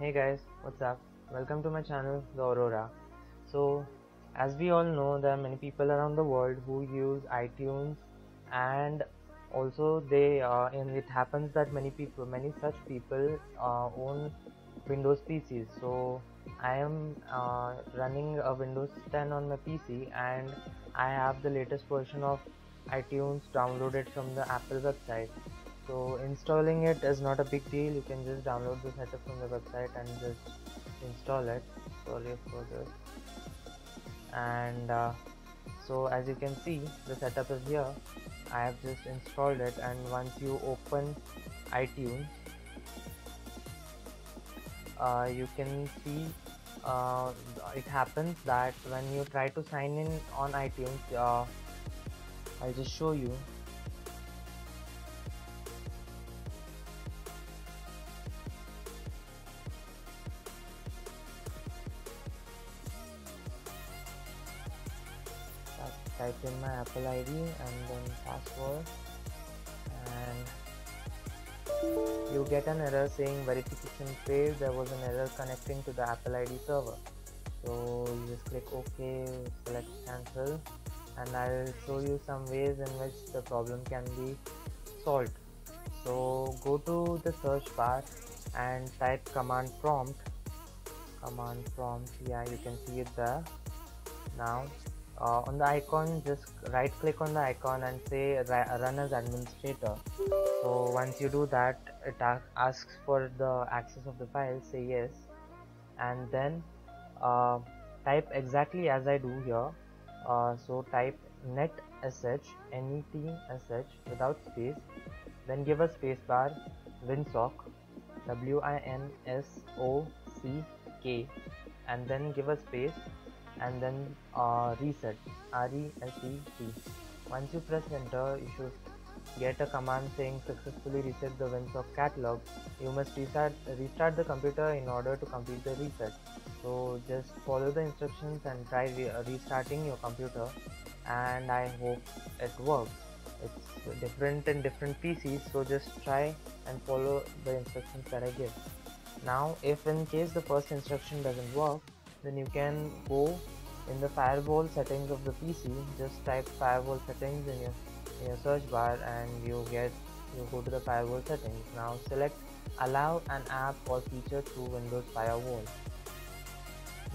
Hey guys, what's up? Welcome to my channel, The Aurora. So, as we all know, there are many people around the world who use iTunes, and also they uh, and it happens that many people, many such people uh, own Windows PCs. So, I am uh, running a Windows 10 on my PC, and I have the latest version of iTunes downloaded from the Apple website so installing it is not a big deal. You can just download the setup from the website and just install it. Sorry for this. And uh, so as you can see the setup is here. I have just installed it and once you open iTunes uh, you can see uh, it happens that when you try to sign in on iTunes uh, I'll just show you type in my apple id and then password. And you get an error saying verification failed. There was an error connecting to the apple id server. So you just click ok select cancel and i'll show you some ways in which the problem can be solved. So go to the search bar and type command prompt. Command prompt yeah you can see it there. Now uh, on the icon just right click on the icon and say run as administrator. So once you do that it asks for the access of the file say yes. And then uh, type exactly as I do here. Uh, so type net sh net sh without space. Then give a space bar winsock w i n s o c k. And then give a space and then uh, reset. R-E-S-E-T once you press enter you should get a command saying successfully reset the Winsock catalog. You must restart restart the computer in order to complete the reset. So just follow the instructions and try re restarting your computer and I hope it works. It's different in different PCs so just try and follow the instructions that I give. Now if in case the first instruction doesn't work then you can go in the firewall settings of the PC just type firewall settings in your, in your search bar and you get you go to the firewall settings. Now select allow an app or feature through Windows Firewall.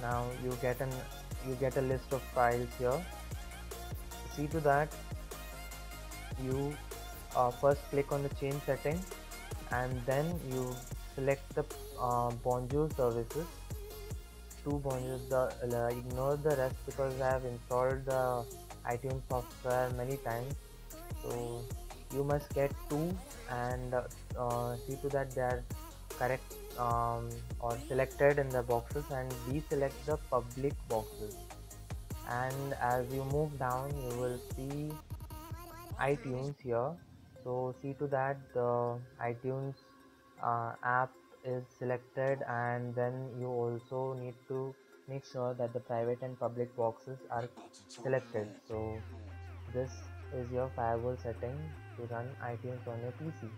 Now you get an you get a list of files here. See to that you uh, first click on the change setting and then you select the uh, Bonjour services two bonus the uh, ignore the rest because I have installed the iTunes software many times. So you must get two and uh, see to that they are correct um, or selected in the boxes and deselect the public boxes. And as you move down you will see iTunes here. So see to that the iTunes uh, app is selected and then you also need to make sure that the private and public boxes are selected. So this is your firewall setting to run iTunes on your PC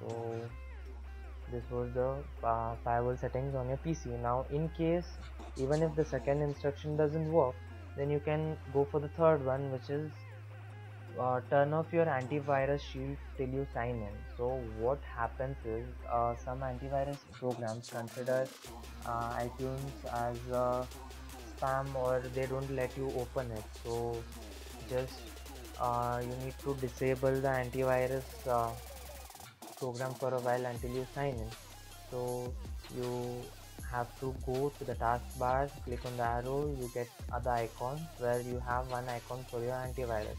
so this was the uh, firewall settings on your PC now in case even if the second instruction doesn't work then you can go for the third one which is uh, turn off your antivirus shield till you sign in. So what happens is uh, some antivirus programs consider uh, itunes as spam or they don't let you open it. So just uh, you need to disable the antivirus uh, program for a while until you sign in. So you have to go to the taskbar click on the arrow you get other icons where you have one icon for your antivirus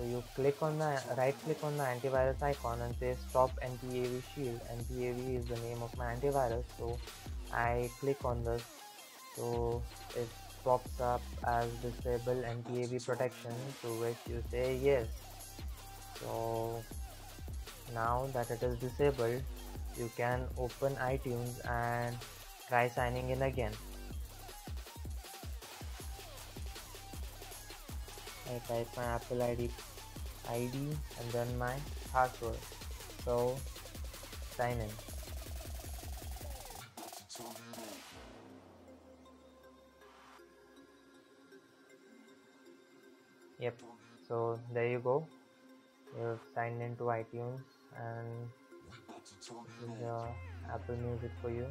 so you click on the right click on the antivirus icon and say stop npav shield. Npav is the name of my antivirus so i click on this. So it pops up as disable npav protection to which you say yes. So now that it is disabled you can open itunes and try signing in again. I type my Apple ID id and then my password. So sign in. Yep. So there you go. You've signed into itunes and the uh, apple music for you.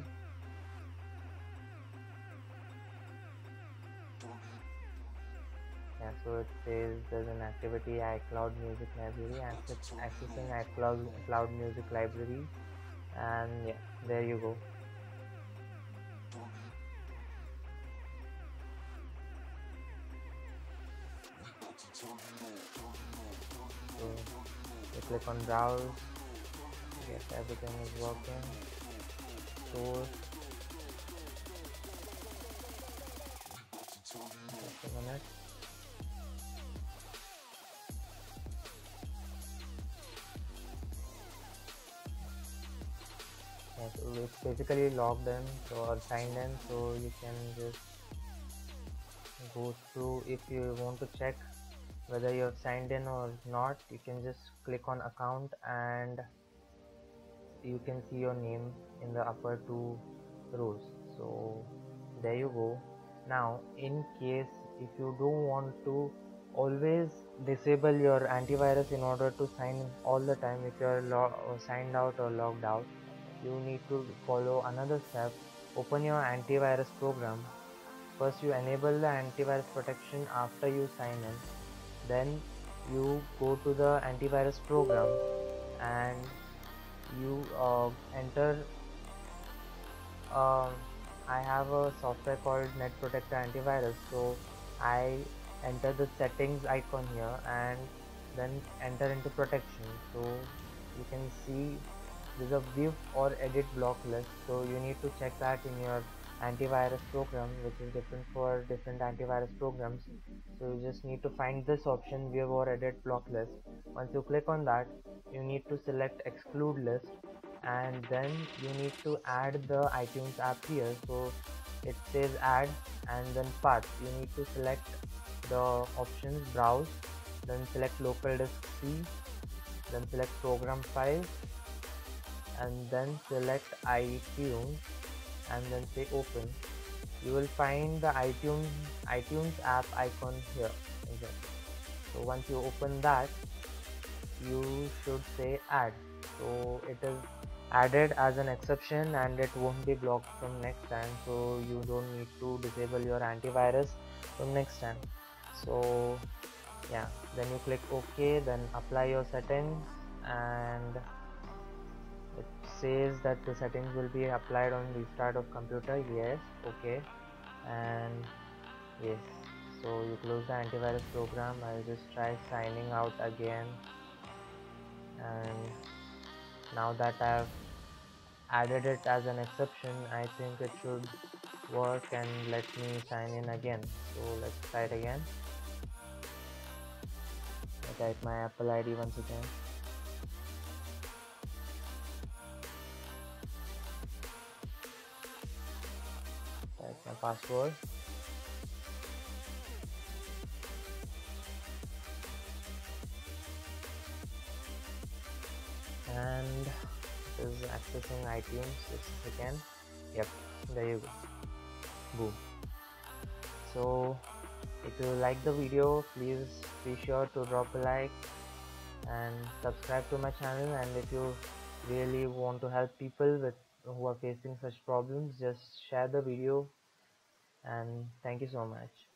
So it says there's an activity iCloud Music Library access, accessing iCloud Cloud Music Library. And yeah there you go. So you click on browse yes everything is working. Source. Just a minute yes it's basically logged in so or signed in so you can just go through. If you want to check whether you're signed in or not you can just click on account and you can see your name in the upper two rows. So there you go. Now in case if you don't want to always disable your antivirus in order to sign all the time if you're signed out or logged out you need to follow another step. Open your antivirus program. First you enable the antivirus protection after you sign in. Then you go to the antivirus program and you uh, enter uh, I have a software called Net Protector Antivirus. So I enter the settings icon here and then enter into protection. So you can see there's a view or edit block list so you need to check that in your antivirus program which is different for different antivirus programs. So you just need to find this option view or edit block list. Once you click on that you need to select exclude list and then you need to add the itunes app here. So it says add and then path. You need to select the options browse then select local disk c then select program file and then select iTunes and then say open. You will find the iTunes iTunes app icon here. So once you open that you should say add. So it is added as an exception and it won't be blocked from next time. So you don't need to disable your antivirus from next time. So yeah. Then you click ok then apply your settings and says that the settings will be applied on restart of computer yes okay and yes so you close the antivirus program I'll just try signing out again and now that I've added it as an exception I think it should work and let me sign in again so let's try it again. I type my Apple ID once again password. And it is accessing iTunes it's again yep there you go. Boom. So if you like the video please be sure to drop a like and subscribe to my channel. And if you really want to help people with who are facing such problems just share the video and thank you so much